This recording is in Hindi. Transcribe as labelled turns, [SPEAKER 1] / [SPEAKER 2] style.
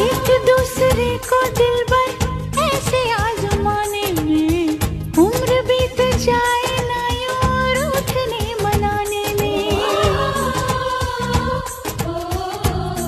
[SPEAKER 1] एक दूसरे